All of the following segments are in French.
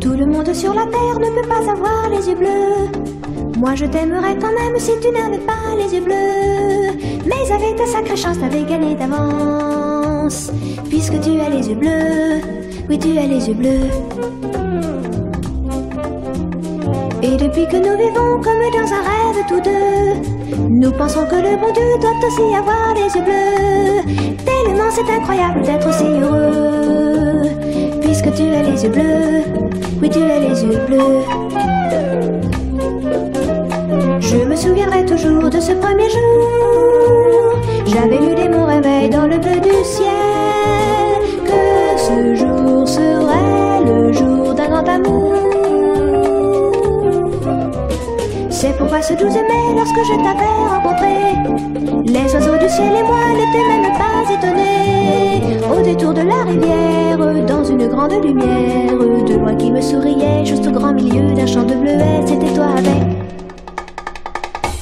Tout le monde sur la terre ne peut pas avoir les yeux bleus. Moi je t'aimerais quand même si tu n'avais pas les yeux bleus. Mais avec ta sacrée chance, t'avais gagné d'avance. Puisque tu as les yeux bleus, oui tu as les yeux bleus. Et depuis que nous vivons comme dans un rêve tous deux, nous pensons que le bon Dieu doit aussi avoir les yeux bleus. C'est incroyable d'être aussi heureux, puisque tu as les yeux bleus, oui tu as les yeux bleus. Je me souviendrai toujours de ce premier jour. J'avais lu dès mon réveil dans le bleu du ciel que ce jour serait le jour d'un grand amour. C'est pourquoi ce 12 mai, lorsque je t'avais rencontré, les oiseaux du ciel et moi n'étaient même pas étonnés. Au détour de la rivière, dans une grande lumière, de loin qui me souriait, juste au grand milieu d'un champ de bleuets, c'était toi avec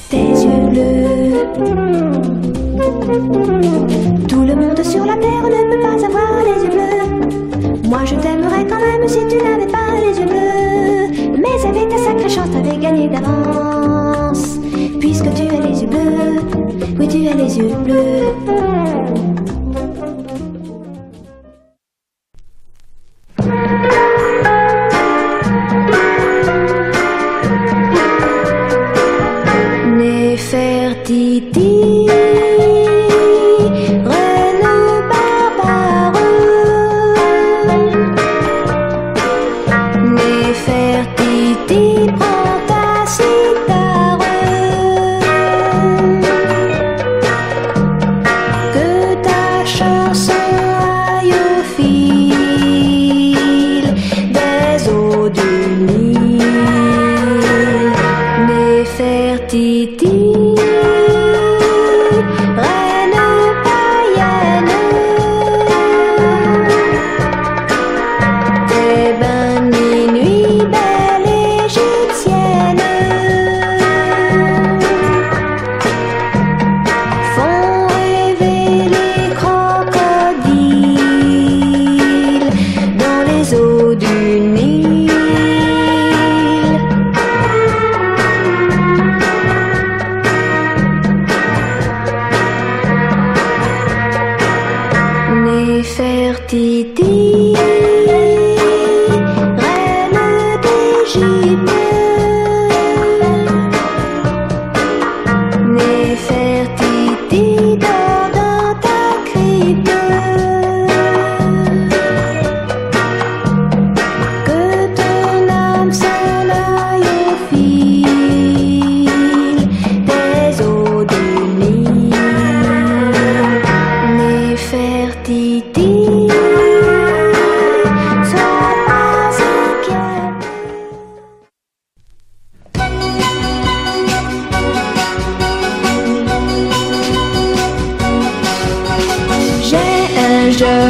tes yeux bleus. Tout le monde sur la terre ne peut pas avoir les yeux bleus. Moi je t'aimerais quand même si tu n'avais pas les yeux bleus. Mais avec ta sacrée chance, t'avais gagné d'avance. Puisque tu as les yeux bleus, oui tu as les yeux bleus. Du Nil. Néfertiti,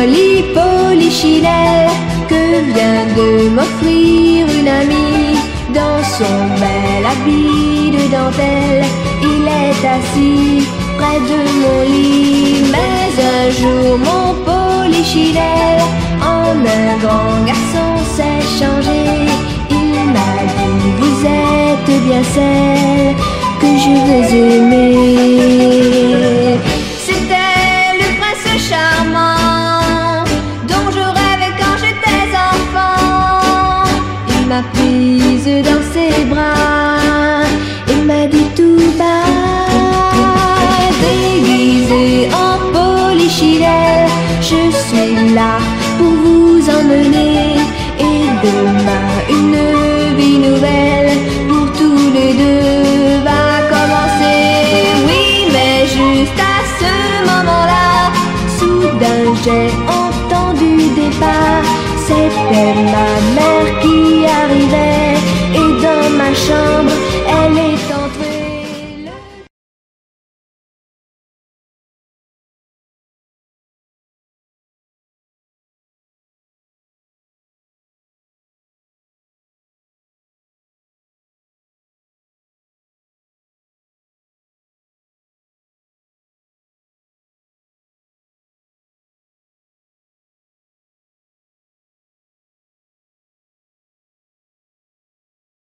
joli polichinelle que vient de m'offrir une amie. Dans son bel habit de dentelle, il est assis près de mon lit. Mais un jour, mon polichinelle, en un grand garçon, s'est changé. Il m'a dit, vous êtes bien celle que je veux aimer. Une vie nouvelle pour tous les deux va commencer. Oui, mais juste à ce moment-là, soudain j'ai entendu des pas. C'était ma mère qui arrivait et dans ma chambre,